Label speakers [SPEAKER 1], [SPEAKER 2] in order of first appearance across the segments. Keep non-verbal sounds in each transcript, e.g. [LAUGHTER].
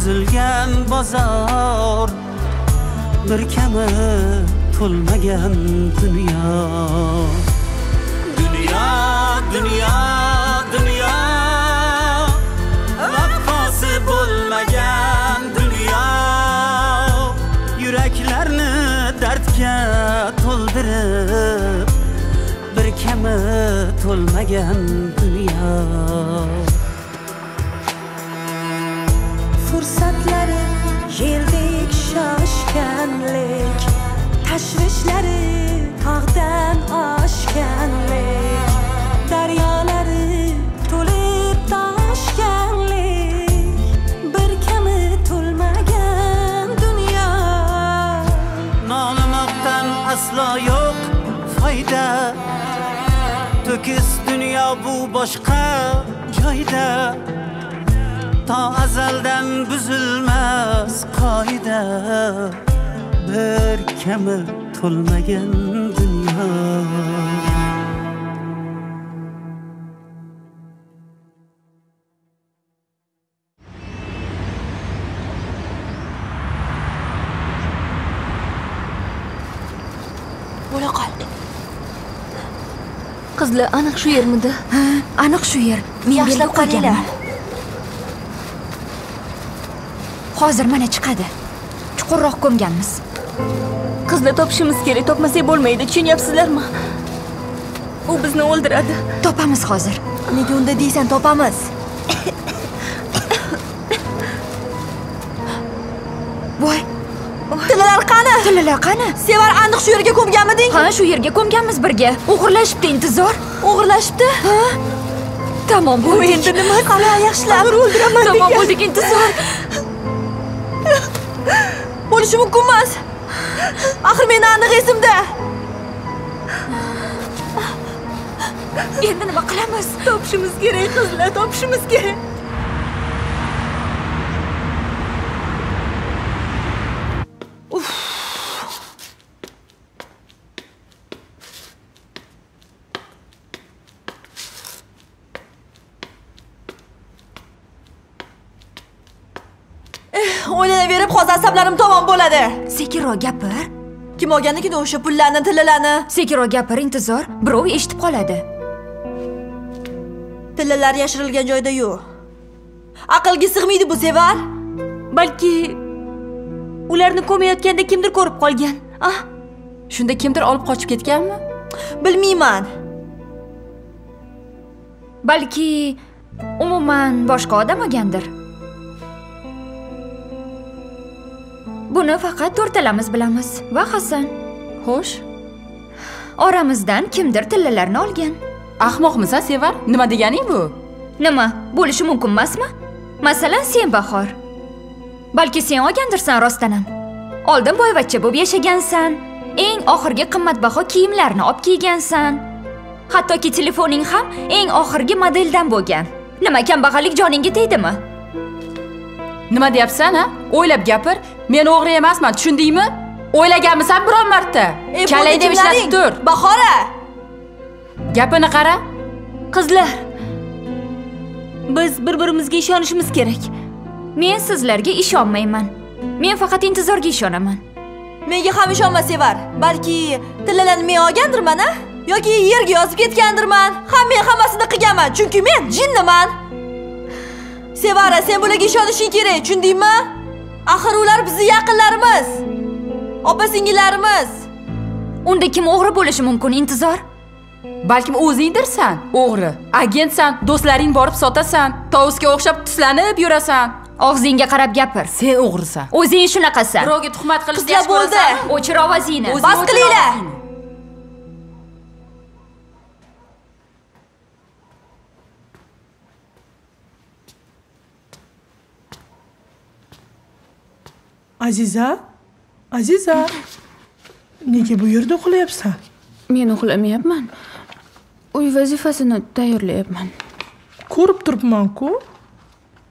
[SPEAKER 1] buzilgan bozor bir kami to'lmagan dunyo. Dunyo dunyo dunyo vafosi bo'lmagan dunyo. Yuraklarni dardga to'ldirib bir kami to'lmagan dunyo.
[SPEAKER 2] Ishlari tog'dan oshganli daryolari to'lib toshganli bir kami to'lmagan dunyo.
[SPEAKER 1] Nolimoqdan aslo yo'q foyda To'kis dunyo bu boshqa joyda. To azaldan buzilmas qoida Bir kami to'lmagan dunyo.
[SPEAKER 3] Bo'la qol qizlar aniq shu yermidi?
[SPEAKER 4] Ha aniq shu yer. Men
[SPEAKER 3] Yaxshilab
[SPEAKER 4] qo'yganman. hozir mana chiqadi. Chuqurroq ko'mganmiz
[SPEAKER 3] qizlar topishimiz kerak. Topmasak bo'lmaydi. Tushunyapsizlarmi? U bizni o'ldiradi.
[SPEAKER 4] Topamiz hozir.
[SPEAKER 3] Nega unda deysan topamiz.
[SPEAKER 4] Voy.
[SPEAKER 3] Tillalar qani?
[SPEAKER 4] Tillalar qani?
[SPEAKER 3] Sevar aniq shu yerga ko'mganmiding?
[SPEAKER 4] Ha shu yerga ko'mganmiz birga. O'g'irlashibdi intizor.
[SPEAKER 3] O'g'irlashibdi?
[SPEAKER 4] Ha? Tamom bo'ldik.
[SPEAKER 3] endi nima qala yaxshilab. O'ldiraman
[SPEAKER 4] tamom bo'ldik intizor.
[SPEAKER 3] Bo'lishi mumkin emas axir meni aniq esimda.
[SPEAKER 4] Endi nima qilamiz?
[SPEAKER 3] Topishimiz kerak qizlar topishimiz kerak. Asablarim tamom bo'ladi.
[SPEAKER 4] Sekinroq gapir.
[SPEAKER 3] Kim olganligini o'sha pullarni tillalarni?
[SPEAKER 4] Sekinroq gapir intizor. Birov eshitib qoladi.
[SPEAKER 3] Tillalar yashirilgan joyda yo'q aqlga sig'maydi bu sevar. Balki ularni ko'mayotganda kimdir ko'rib qolgan ah
[SPEAKER 5] Shunda kimdir olib qochib ketganmi?
[SPEAKER 3] bilmayman.
[SPEAKER 4] Balki umuman boshqa odam olgandir buni faqat to'rtalamiz bilamiz. Va hasan?
[SPEAKER 5] Xo'sh,
[SPEAKER 4] oramizdan kimdir tillalarni olgan.
[SPEAKER 5] Ahmoqmisan Sevar? Nima deganing bu?
[SPEAKER 4] nima bo'lishi mumkin emasmi? Masalan sen bahor. Balki sen olgandirsan rostdan ham oldin boyvachcha bo'lib yashagansan. Eng oxirgi qimmatbaho kiyimlarni olib kiygansan. Hattoki telefoning ham eng oxirgi modeldan bo'lgan. Nima kambag'allik joningga tegdimi
[SPEAKER 5] Nima deyapsan, ha? O'ylab gapir. Men o'g'ri emasman, tushundingmi? O'ylaganmisan biron marta?
[SPEAKER 3] E,
[SPEAKER 5] Kalangni
[SPEAKER 3] bu
[SPEAKER 5] ishlatib tur.
[SPEAKER 3] bahora
[SPEAKER 5] Gapini qara.
[SPEAKER 3] qizlar biz bir birimizga ishonishimiz kerak
[SPEAKER 4] men sizlarga ishonmayman men faqat intizorga ishonaman
[SPEAKER 3] menga ham ishonma sevar balki tillalarni men olgandirman a yoki yerga yozib ketgandirman ha men hammasini qilganman chunki men jinniman sevara sen bularga ishonishing kerak tushundingmi axir ular bizni yaqinlarimiz opa singillarimiz
[SPEAKER 4] unda kim o'g'ri bo'lishi mumkin intizor
[SPEAKER 5] Balkim o'zingdirsan, o'g'ri. Agentsan, do'stlaring borib sotasan, tovusga o'xshab tuslanib yurasan.
[SPEAKER 4] og'zingga qarab gapir
[SPEAKER 5] Sen o'g'risan.
[SPEAKER 4] o'zing shunaqasan
[SPEAKER 5] Birovga tuhmat qilishni
[SPEAKER 3] Qizlar
[SPEAKER 5] yaxshi
[SPEAKER 3] bo'ldi.
[SPEAKER 5] ko'rasanmi?
[SPEAKER 4] o'chir ovozingni
[SPEAKER 5] O'zing
[SPEAKER 3] Bas qilinglar.
[SPEAKER 6] Aziza? Aziza? Nega bu yerda uxlayapsan
[SPEAKER 7] men uxlamayapman. Uy vazifasini tayyorlayapman.
[SPEAKER 6] Ko'rib turibman-ku.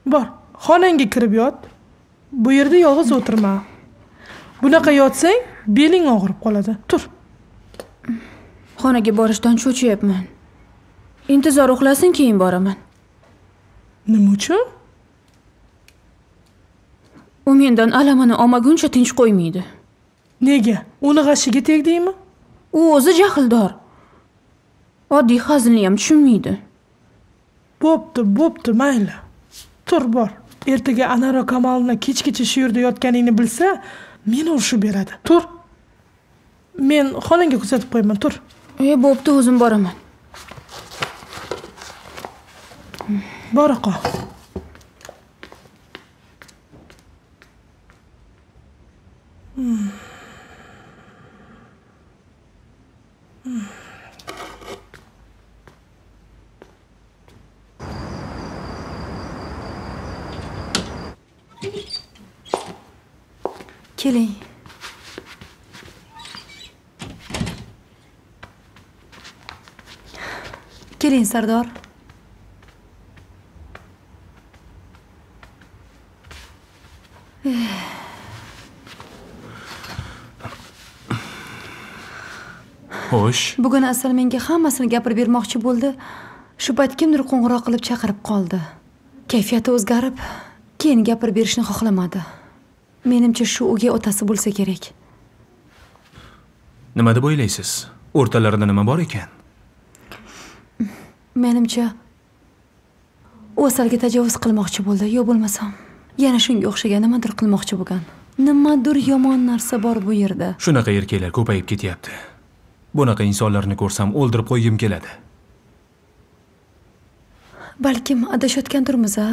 [SPEAKER 6] Bor xonangga kirib yot. Bu yerda yolg'iz o'tirma. Bunaqa yotsang beling og'rib qoladi. Tur.
[SPEAKER 8] Xonaga borishdan cho'chiyapman intizor uxlasin keyin boraman.
[SPEAKER 6] Nima uchun
[SPEAKER 8] u mendan alamini olmaguncha tinch qo'ymaydi.
[SPEAKER 6] Nega? Uni g'ashiga tegdingmi?
[SPEAKER 8] U o'zi jahldor. Oddiy hazilni ham tushunmaydi.
[SPEAKER 6] Bo'pti bo'pti mayli. Tur bor. Ertaga anaro kamolni kechgacha shu yerda yotganingni bilsa meni urishib beradi. Tur. Men xonangga kuzatib qo'yaman tur.
[SPEAKER 8] E bo'pti o'zim boraman.
[SPEAKER 6] Bora qol
[SPEAKER 7] Kelly. Keling, Sardor.
[SPEAKER 9] Xo'sh
[SPEAKER 7] bugun asal menga hammasini gapirib bermoqchi bo'ldi. Shu payt kimdir qo'ng'iroq qilib chaqirib qoldi. Kayfiyati o'zgarib keyin gapirib berishni xohlamadi. Menimcha shu o'gay otasi bo'lsa kerak.
[SPEAKER 9] Nima deb o'ylaysiz? O'rtalarida nima bor ekan?
[SPEAKER 7] Menimcha u asalga tajovuz qilmoqchi bo'ldi yo bo'lmasam. Yana shunga o'xshagan nimadir qilmoqchi bo'lgan. Nimadir yomon narsa bor bu yerda.
[SPEAKER 9] Shunaqa erkaklar ko'payib ketyapti bunaqa insonlarni ko'rsam o'ldirib qo'ygim keladi.
[SPEAKER 7] Balkim adashayotgandirmiz a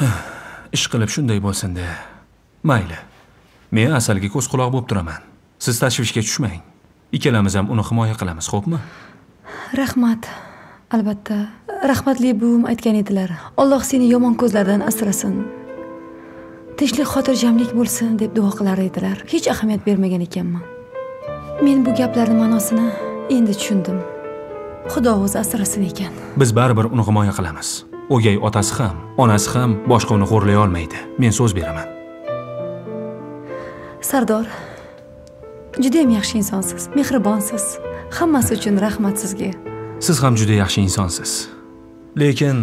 [SPEAKER 7] [SIGHS]
[SPEAKER 9] ish qilib shunday bo'lsinda mayli men asalga ko'z quloq bo'lib turaman. Siz tashvishga tushmang. Ikkalamiz ham uni himoya qilamiz xo'pmi?
[SPEAKER 7] Rahmat. Albatta rahmatli buvim aytgan edilar. Alloh seni yomon ko'zlardan asrasin. Tinchlik xotirjamlik bo'lsin deb duo qilar edilar. Hech ahamiyat bermagan ekanman men bu gaplarni ma'nosini endi tushundim. Xudo o'zi asrasin ekan.
[SPEAKER 9] Biz baribir uni himoya qilamiz. O'gay otasi ham onasi ham boshqa uni xo'rlay olmaydi. Men so'z beraman.
[SPEAKER 7] Sardor judayam yaxshi insonsiz mehribonsiz hammasi uchun rahmat sizga.
[SPEAKER 9] Siz ham juda yaxshi insonsiz. Lekin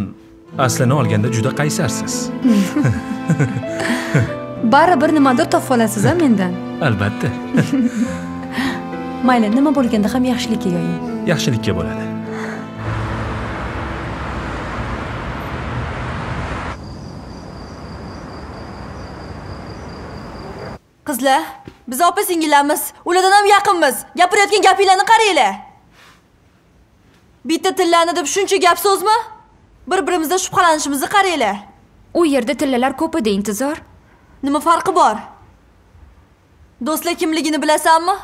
[SPEAKER 9] aslini olganda juda qaysarsiz. [LAUGHS]
[SPEAKER 7] Baribir nimadir topib olasiz a mendan. [LAUGHS]
[SPEAKER 9] Albatta [LAUGHS]
[SPEAKER 7] mayli nima bo'lganda ham yaxshilikka yoying.
[SPEAKER 9] Yaxshilikka bo'ladi.
[SPEAKER 7] Qizlar biz opa singillarmiz ulardan ham yaqinmiz. Gapirayotgan gapinglarni qaranglar. Bitta tillarni deb shuncha gap so'zmi? Bir birimizdan shubhalanishimizni qaranglar.
[SPEAKER 4] U yerda tillalar ko'p edi intizor.
[SPEAKER 7] Nima farqi bor? Do'stlar kimligini bilasanmi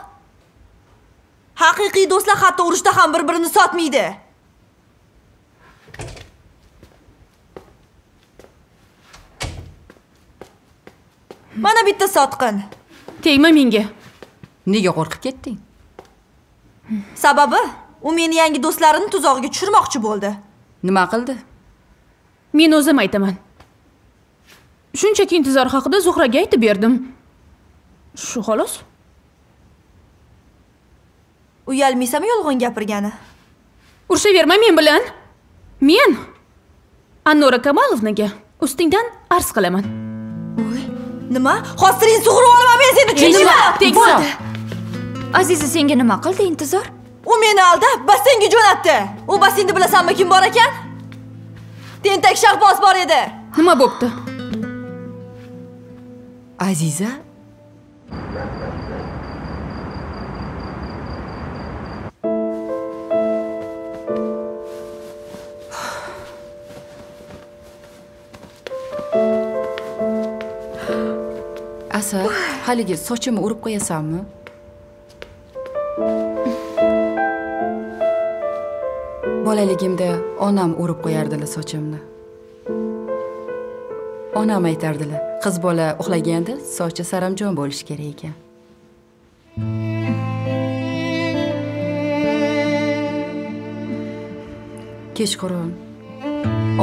[SPEAKER 7] haqiqiy do'stlar hatto urushda ham bir birini sotmaydi. Mana bitta sotqin.
[SPEAKER 8] Tegma menga.
[SPEAKER 5] Nega qo'rqib ketding?
[SPEAKER 7] Sababi u meni yangi do'stlarini tuzog'iga tushirmoqchi bo'ldi.
[SPEAKER 5] Nima qildi?
[SPEAKER 8] Men o'zim aytaman. Shunchaki intizor haqida zuhraga aytib berdim. Shu xolos
[SPEAKER 7] uyalmaysami yolg'on gapirgani.
[SPEAKER 8] Urishaverma men bilan. Men annora kamalovnaga ustingdan arz qilaman.
[SPEAKER 7] Nima? Hoziring sug'urib olaman men seni
[SPEAKER 8] nima? Tegma
[SPEAKER 4] aziza senga nima qildi intizor?
[SPEAKER 7] U meni aldab basseynga jo'natdi. U basseynda bilasanmi kim bor ekan? Tentak shahboz bor edi.
[SPEAKER 8] Nima bo'pti?
[SPEAKER 5] Aziza asal haligi sochimni urib qo'yasanmi? Bolaligimda onam urib qo'yardilar sochimni. Onam aytardilar qiz bola uxlaganda sochi saramjon bo'lishi kerak ekan. Kechqurun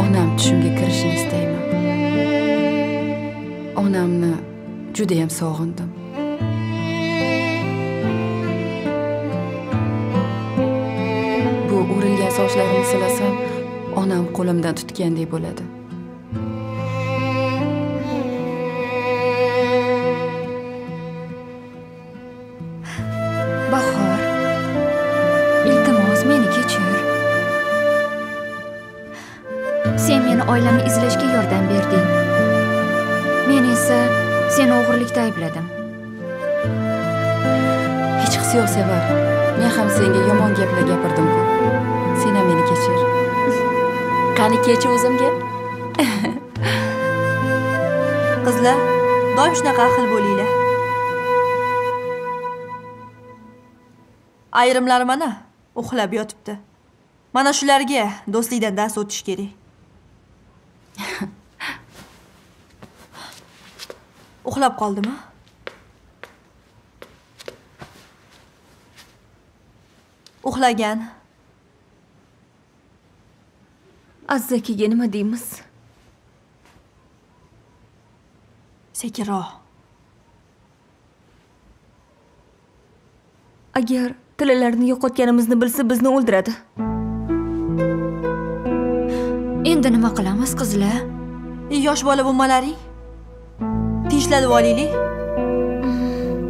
[SPEAKER 5] onam tushimga kirishini istayman. Onamni judayam sog'indim. Bu o'rilgan sochlarimni silasam onam qo'limdan tutgandek bo'ladi. Hech qisi yo'q sevar men ham senga yomon gaplar gapirdim-ku sen ham meni kechir. Qani kechi o'zimga? [LAUGHS]
[SPEAKER 3] Qizlar doim shunaqa ahil bo'linglar. Ayrimlari mana uxlab yotibdi. Mana shularga do'stlikdan dars o'tish kerak. [LAUGHS] Uxlab qoldimi uxlagan.
[SPEAKER 7] Aziz akaga nima deymiz
[SPEAKER 3] sekinroq
[SPEAKER 7] agar tilalarni yo'qotganimizni bilsa bizni o'ldiradi.
[SPEAKER 4] Endi nima qilamiz qizlar?
[SPEAKER 3] Yosh bola bo'lmalaring tinchlanib olaylik.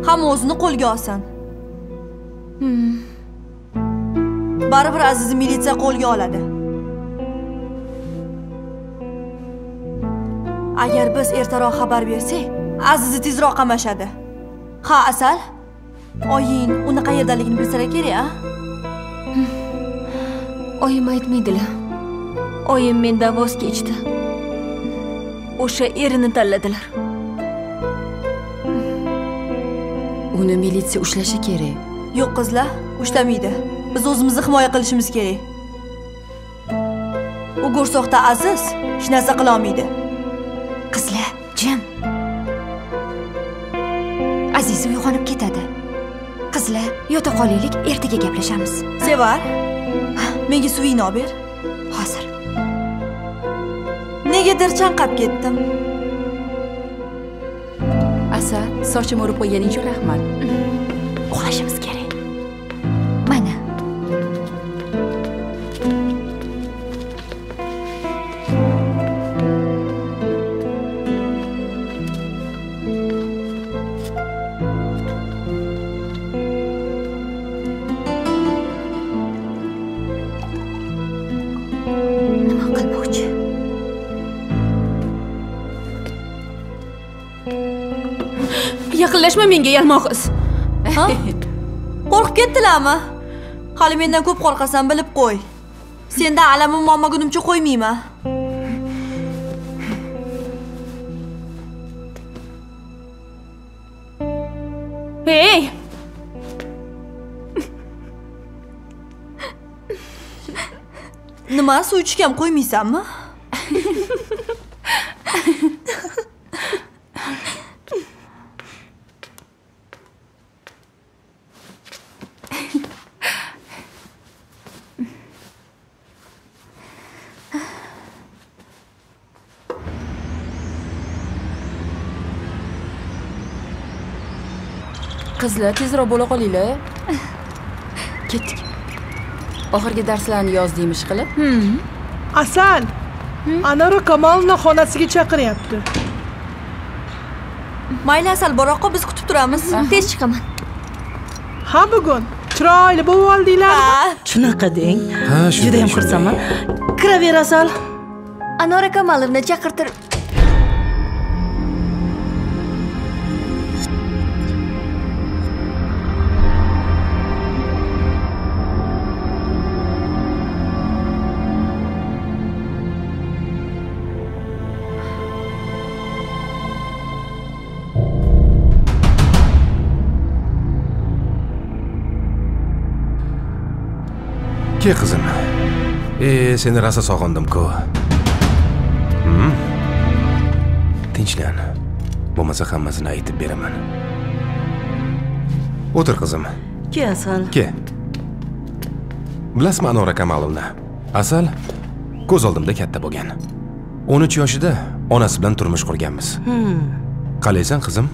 [SPEAKER 3] Hamma o'zini qo'lga olsin. Hmm. Baribir azizni militsiya qo'lga oladi. Agar biz ertaroq xabar bersak azizni tezroq qamashadi. Ha asal? Oying uni qayerdaligini bilsalar kerak a? [SIGHS]
[SPEAKER 7] Oyim aytmaydilar oyim mendan voz kechdi. O'sha erini tanladilar.
[SPEAKER 5] Uni militsiya ushlashi kerak.
[SPEAKER 3] Yo'q qizlar ushlamaydi biz o'zimizni himoya qilishimiz kerak. U go'rsoqda aziz hech narsa qilolmaydi
[SPEAKER 4] qizlar jim. Aziza uyg'onib ketadi. Qizlar yota qolaylik ertaga gaplashamiz.
[SPEAKER 3] Sevar menga suvingni olib ber.
[SPEAKER 4] Hozir.
[SPEAKER 3] Negadir chanqab ketdim.
[SPEAKER 5] Asal sochimni o'rib qo'yganing uchun rahmat.
[SPEAKER 4] Uxlashimiz kerak
[SPEAKER 7] yaqinlashma menga yalmog'iz.
[SPEAKER 3] Ha? [LAUGHS] Qo'rqib ketdilarmi? Hali mendan ko'p qo'rqasan bilib qo'y. Sendan alamim olmagunimcha qo'ymayman
[SPEAKER 7] hey!
[SPEAKER 3] Nima suv ichgam qo'ymaysanmi
[SPEAKER 5] qizlar tezroq bo'la qolinglar. Ketdik. Oxirgi darslarni yozdingmi ishqilib
[SPEAKER 6] asal anora kamolovna xonasiga chaqiryapti.
[SPEAKER 3] Mayli asal boraqa biz kutib turamiz.
[SPEAKER 7] Tez chiqaman.
[SPEAKER 6] Ha bugun? Chiroyli bo'lib oldinglarmi
[SPEAKER 3] ha.
[SPEAKER 10] Shunaqa deng.
[SPEAKER 9] Ha
[SPEAKER 10] judayam xursandman. Kiraver asal.
[SPEAKER 7] Anora kamalovna chaqirtirib
[SPEAKER 11] ke qizim e seni rosa sog'indim-ku Hmm? tinchlan bo'lmasa hammasini aytib beraman o'tir qizim
[SPEAKER 10] ke asal
[SPEAKER 11] ke bilasizmi anora kamalovna asal ko'z oldimda katta bo'lgan 13 yoshida onasi bilan turmush qurganmiz qalaysan qizim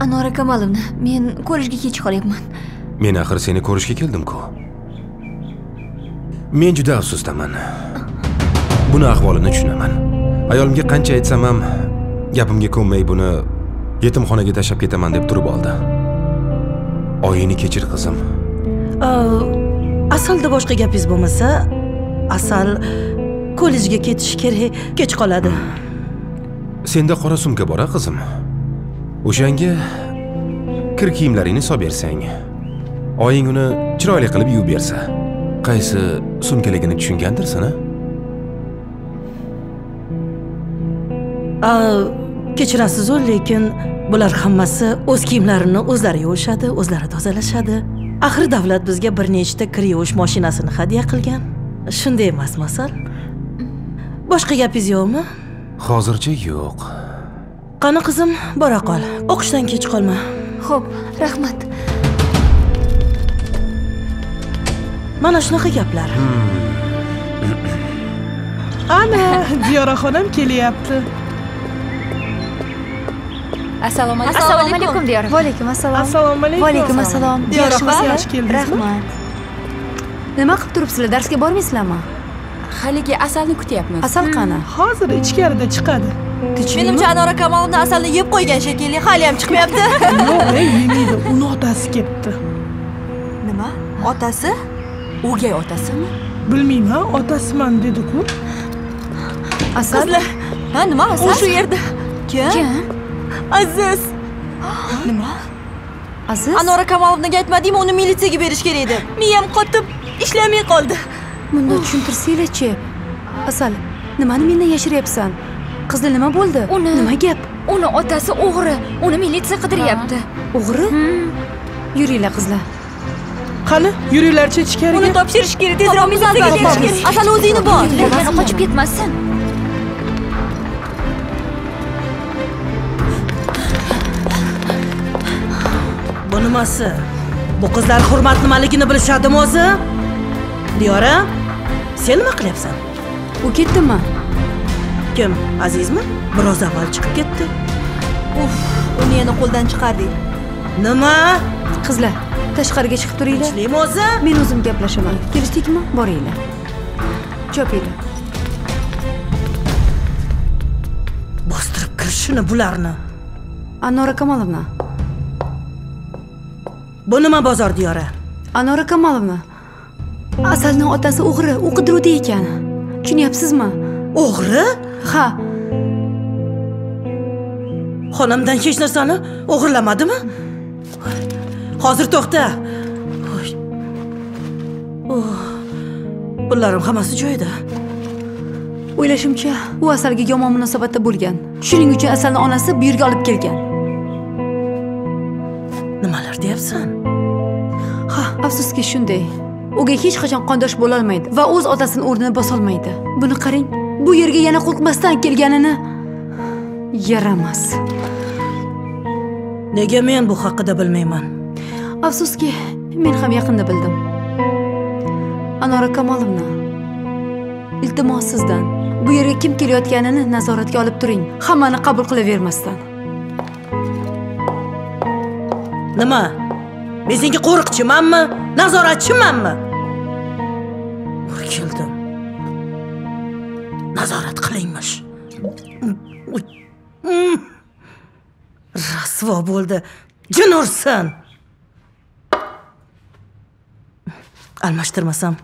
[SPEAKER 3] anora kamolovna men kollejga kech qolyapman.
[SPEAKER 11] Men axir seni ko'rishga keldim-ku. Men juda afsusdaman buni ahvolini tushunaman. Ayolimga qancha aytsam ham gapimga ko'nmay buni yetimxonaga tashlab ketaman deb turib oldi. Oyingni kechir qizim.
[SPEAKER 10] Asalda boshqa gapingiz bo'lmasa asal kollejga ketishi kerak kech qoladi.
[SPEAKER 11] Senda qora sumka bor a qizim o'shanga kir kiyimlaringni solib bersang oying uni chiroyli qilib yuvib bersa qaysi sumkaligini tushungandirsan a
[SPEAKER 10] Aa, kechirasiz-u lekin bular hammasi o'z kiyimlarini o'zlari yuvishadi o'zlari tozalashadi. Axir davlat bizga bir nechta kir yuvish mashinasini hadya qilgan. Shunday emasmi asal boshqa gapingiz yo'qmi?
[SPEAKER 11] Hozircha yo'q
[SPEAKER 10] qani qizim bora qol. O'qishdan kech qolma.
[SPEAKER 3] Xo'p, rahmat.
[SPEAKER 10] Mana shunaqa gaplar.
[SPEAKER 6] Ana! [LAUGHS] Diyoraxonam kelyapti.
[SPEAKER 4] Assalomu alaykum. Assalomu alaykum diyora
[SPEAKER 7] vaalaykum assalom.
[SPEAKER 6] Assalomu alaykum.
[SPEAKER 7] Vaalaykum assalom.
[SPEAKER 6] Diyoraxon yaxshi keldingizmi?
[SPEAKER 7] Rahmat. Nima qilib turibsizlar? Darsga bormaysizlarmi?
[SPEAKER 5] Haligi asalni kutyapmiz.
[SPEAKER 7] Asal qani?
[SPEAKER 6] Hozir ichkarida chiqadi
[SPEAKER 3] menimcha anora kamolovna asalni yeb qo'ygan shekilli hali ham chiqmayapti. [LAUGHS]
[SPEAKER 6] Yo'q yemaydi uni otasi kelibdi
[SPEAKER 3] nima? Otasi?
[SPEAKER 5] O'gay otasimi?
[SPEAKER 6] Bilmayman otasiman dedi-ku
[SPEAKER 7] asal?
[SPEAKER 3] Qizlar ha nima asal?
[SPEAKER 4] U shu yerda.
[SPEAKER 3] Kim?
[SPEAKER 7] Kim?
[SPEAKER 3] Aziz. Nima?
[SPEAKER 7] Aziz?
[SPEAKER 3] Anora kamolovnaga aytmadingmi uni militsiyaga berish kerak deb? Miyam qotib ishlamay qoldi.
[SPEAKER 7] Bunda tushuntirsanglarchi. Asal nimani mendan yashiryapsan qizda nima bo'ldi?
[SPEAKER 4] Uni-
[SPEAKER 7] nima gap?
[SPEAKER 4] uni otasi o'g'ri uni militsiya qidiryapti.
[SPEAKER 7] O'g'ri? Yuringlar qizlar.
[SPEAKER 6] Qani yuringlarchi
[SPEAKER 3] uni
[SPEAKER 6] ichkariga?
[SPEAKER 3] Topshirish kerak tezroq militsiyaga berish kerak asal o'zingni bor.
[SPEAKER 4] Yana qochib ketmasin
[SPEAKER 10] bu nimasi bu qizlar hurmat nimaligini bilishadimi o'zi? Diyora sen nima qilyapsan?
[SPEAKER 7] U ketdimi
[SPEAKER 10] kim? Azizmi? Biroz avval chiqib ketdi.
[SPEAKER 3] Uf uni yana qo'ldan chiqardik
[SPEAKER 10] nima?
[SPEAKER 7] Qizlar tashqariga chiqib turinglar.
[SPEAKER 10] Tinchlikmi o'zi?
[SPEAKER 7] Men o'zim gaplashaman. Kelishdikmi? Boringlar. Chopinglar.
[SPEAKER 10] Bostirib kirishini bularni.
[SPEAKER 7] Anora kamolovna
[SPEAKER 10] bu nima bozor diyora
[SPEAKER 7] anora kamolovna asalni otasi o'g'ri u qidiruvda ekan. Tushunyapsizmi?
[SPEAKER 10] O'g'ri
[SPEAKER 7] ha.
[SPEAKER 10] Xonamdan hech narsani o'g'irlamadimi? Hozir to'xta. Oh. pullarim hammasi joyida.
[SPEAKER 7] O'ylashimcha u asalga yomon munosabatda bo'lgan. Shuning uchun asalni onasi bu yerga olib kelgan.
[SPEAKER 10] Nimalar deyapsan?
[SPEAKER 7] Ha afsuski shunday. O'gay hech qachon qondosh bo'lolmaydi va o'z otasini o'rnini bosolmaydi. Buni qarang bu yerga yana qo'rqmasdan kelganini yaramas.
[SPEAKER 10] Nega men bu haqida bilmayman?
[SPEAKER 7] Afsuski men ham yaqinda bildim. Anora kamolovna iltimos sizdan bu yerga kim kelayotganini nazoratga olib turing. Hammani qabul qilavermasdan.
[SPEAKER 10] Nima? Men senga qo'riqchimanmi? Nazoratchimanmi? Bir keldim rasvo bo'ldi. Jin ursin almashtirmasam.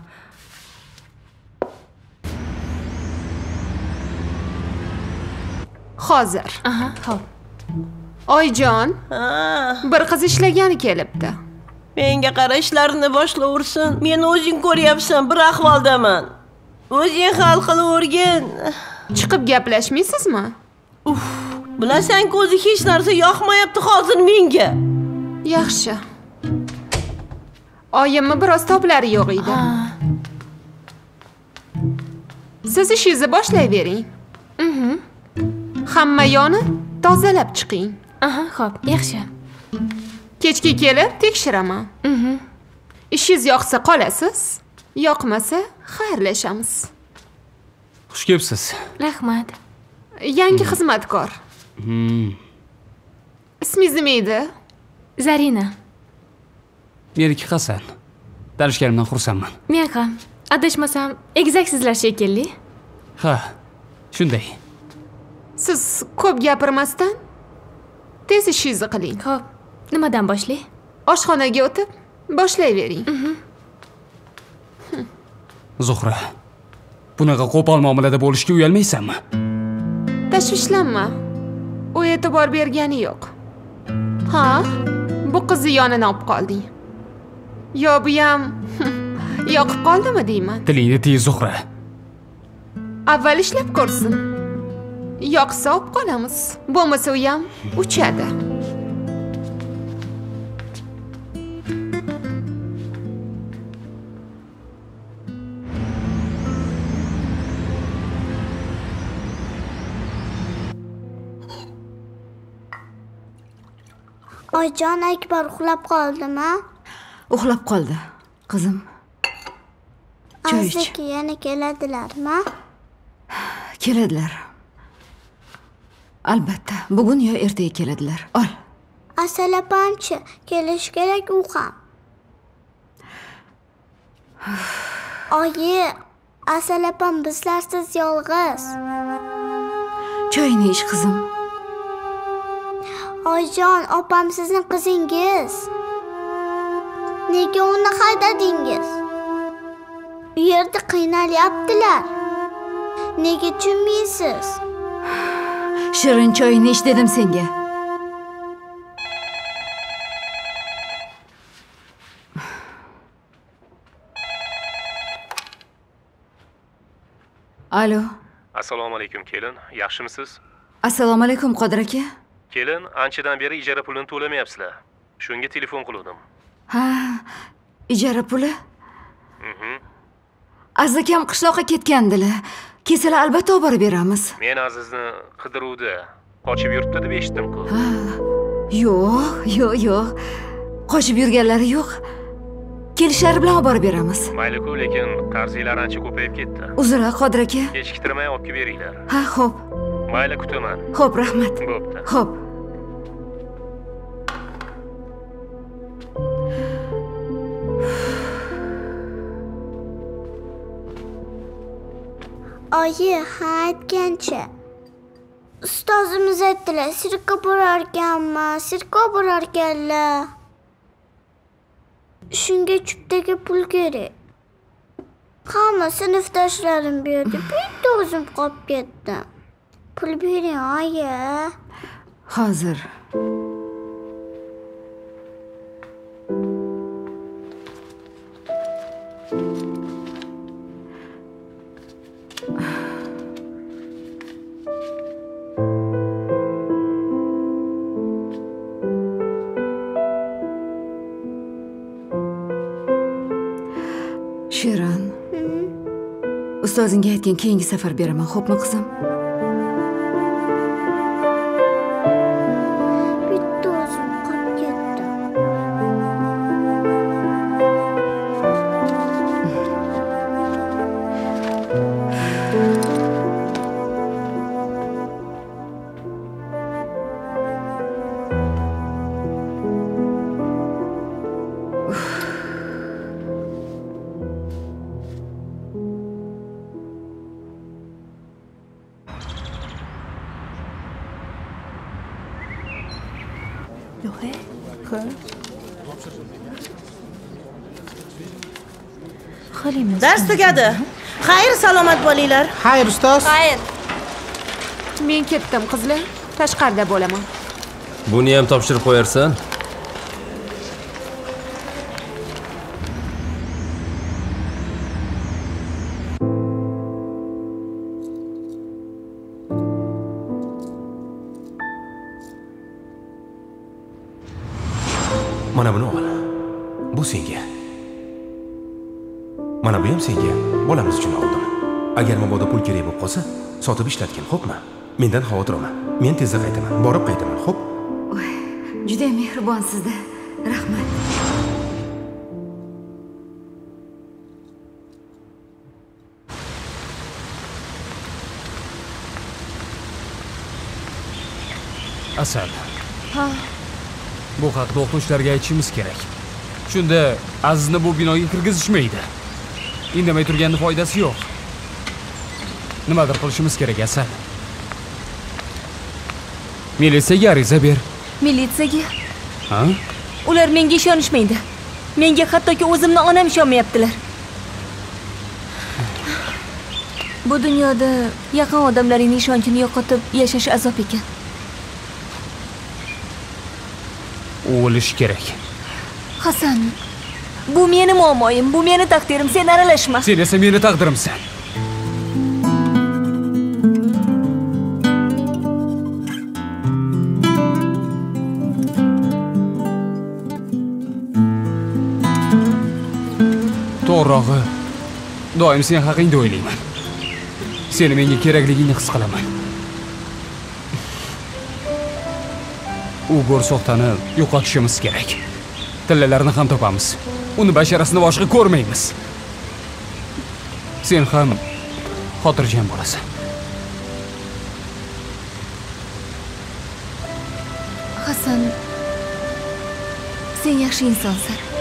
[SPEAKER 12] Hozir. Oyijon bir qiz ishlagani kelibdi.
[SPEAKER 13] Menga qara ishlarini boshlaversin meni o'zing ko'ryapsan bir ahvoldaman. O'zing hal qilavergin
[SPEAKER 12] chiqib gaplashmaysizmi
[SPEAKER 13] bilasanku o'zi hech narsa yoqmayapti hozir menga.
[SPEAKER 12] Yaxshi. Oyimni biroz toblari yo'q edi. Siz ishingizni boshlayvering. Mhm. hamma yoni tozalab chiqing.
[SPEAKER 4] Aha ho'p yaxshi.
[SPEAKER 12] Kechga kelib tekshiraman. Ishingiz yoqsa qolasiz yoqmasa xayrlashamiz.
[SPEAKER 14] Xush kelibsiz.
[SPEAKER 12] Rahmat. Yangi xizmatkor ismingiz nima edi
[SPEAKER 15] zarina
[SPEAKER 14] meniki hasan tanishganimdan xursandman
[SPEAKER 15] men ham adashmasam egizaksizlar shekilli
[SPEAKER 14] ha shunday.
[SPEAKER 12] Siz ko'p gapirmasdan tez ishingizni qiling.
[SPEAKER 15] Ho'p nimadan boshlay
[SPEAKER 12] oshxonaga o'tib boshlayvering.
[SPEAKER 14] Zuhra bunaqa qo'pol muomalada bo'lishga uyalmaysanmi?
[SPEAKER 12] Tashvishlanma u e'tibor bergani yo'q. Ha? Bu qizni yonini olib qolding. Yo buyam [LAUGHS] yoqib qoldimi deyman?
[SPEAKER 14] Tilingni tiy zuhra.
[SPEAKER 12] Avval ishlab ko'rsin. Yoqsa olib qolamiz. Bo'lmasa u ham uchadi
[SPEAKER 16] oyijon akbar uxlab qoldimi
[SPEAKER 17] uxlab qoldi qizim. Choy ich
[SPEAKER 16] yana keladilarmi?
[SPEAKER 17] Keladilar. Albatta bugun yo ertaga keladilar. Ol.
[SPEAKER 16] Asal opamchi kelishi kerak u ham. [SIGHS] Oyi asal opam bizlarsiz yolg'iz.
[SPEAKER 17] Choyni ich qizim
[SPEAKER 16] oyijon opam sizni qizingiz. Nega uni haydadingiz? U yerda qiynalyaptilar. Nega tushunmaysiz?
[SPEAKER 17] Shirin choyni ich dedim senga. Alo.
[SPEAKER 18] Assalomu alaykum kelin. Yaxshimisiz?
[SPEAKER 17] Assalomu alaykum qodir aka
[SPEAKER 18] kelin anchadan beri ijara pulini to'lamayapsizlar. Shunga telefon qiluvdim.
[SPEAKER 17] Ha ijara puli?
[SPEAKER 18] Mhm.
[SPEAKER 17] aziz akam qishloqqa ketgandilar. Kelsalar albatta olib borib beramiz.
[SPEAKER 18] Men azizni qidiruvda qochib yuribdi deb eshitdim-ku
[SPEAKER 17] yo'q yo'q yo'q. Qochib yurganlari yo'q. Kelishlari bilan olib borib beramiz.
[SPEAKER 18] Mayli-ku lekin qarzinglar ancha ko'payib ketdi.
[SPEAKER 17] Uzr qodir aka.
[SPEAKER 18] Kechiktirmay olib kelib beringlar.
[SPEAKER 17] Ha ho'p
[SPEAKER 18] mayli kutaman.
[SPEAKER 17] Ho'p rahmat.
[SPEAKER 18] Bo'pti.
[SPEAKER 17] Ho'p
[SPEAKER 16] oyi ha aytgancha. Ustozimiz aytdilar sirkka borarkanman sirkka olib borarkanlar. Shunga chuptaga pul kerak. Hamma sinfdoshlarim berdi bitta o'zim qolib ketdim. Pul bering oyi.
[SPEAKER 17] Hozir. Ustozingga aytgin keyingi safar beraman xo'pmi qizim?
[SPEAKER 10] Dars tugadi. Xayr salomat bo'linglar
[SPEAKER 3] xayr ustoz.
[SPEAKER 12] Xayr. Men ketdim qizlar. Tashqarida bo'laman.
[SPEAKER 11] Buni ham topshirib qo'yarsan
[SPEAKER 18] sotib ishlatgin xo'pmi? Mendan xavotir olma. Men tezda qaytaman borib qaytaman xo'p?
[SPEAKER 17] Voy juda mehribonsizda rahmat.
[SPEAKER 14] Asal.
[SPEAKER 4] Ha.
[SPEAKER 14] Bu haqda o'qituvchilarga aytishimiz kerak. Shunda azizni bu binoga kirgizishmaydi. Indamay turganni foydasi yo'q. Nimadir qilishimiz kerak asal militsiyaga ariza ber.
[SPEAKER 19] Militsiyaga?
[SPEAKER 14] Ha?
[SPEAKER 19] Ular menga ishonishmaydi. Menga hattoki o'zimni onam ishonmayaptilar. Bu dunyoda yaqin odamlaringning ishonchini yo'qotib yashash azob ekan.
[SPEAKER 14] U o'lishi kerak.
[SPEAKER 19] Hasan bu meni muammoyim bu meni taqdirim sen aralashma.
[SPEAKER 14] Sen esa meni taqdirimsan to'g'rirog'i doim sen haqingda o'ylayman. Seni menga kerakligingni his qilaman. U go'rso'xtani yo'qotishimiz kerak. Tillalarni ham topamiz. Uni basharasini boshqa ko'rmaymiz. Sen ham xotirjam bo'lasan.
[SPEAKER 19] Hasan sen yaxshi insonsan.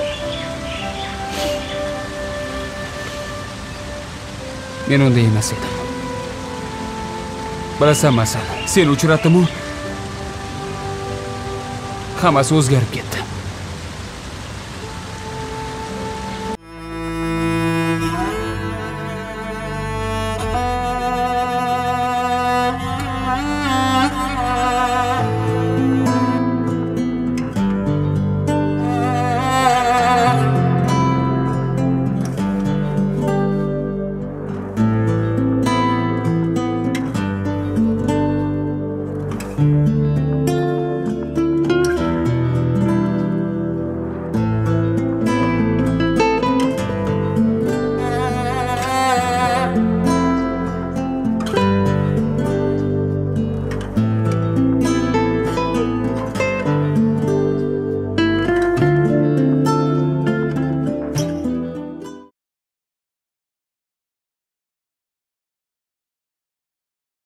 [SPEAKER 14] Men unday emas edim bilasanmi asal sen uchratdimu hammasi o'zgarib ketdi.